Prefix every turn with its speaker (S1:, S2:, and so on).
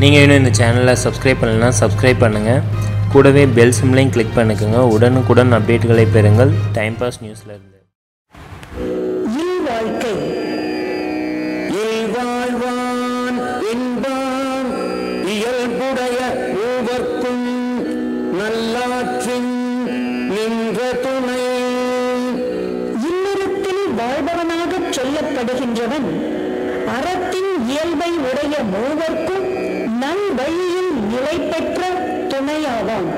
S1: நீங்கள் இன்னும் இந்த சேனலை சப்ஸ்கிரைப் பண்ணலைன்னா சப்ஸ்கிரைப் பண்ணுங்கள் கூடவே பெல் சிம்லையும் கிளிக் பண்ணிக்கோங்க. உடனுக்குடன் அப்டேட்டுகளை பெறுங்கள். டைம் பாஸ் நியூஸில் இருந்து.
S2: என்பான். இயல்புடைய மூவர்க்கும் நல்லாற்றின் நின்ற துணை. இல்லறத்தில் வாழ்பவனாகச் சொல்லப்படுகின்றவன். அறத்தின் இயல்பை உடைய மூவர்க்கும் வழியில் நிலை பெற்ற துணையாவான்.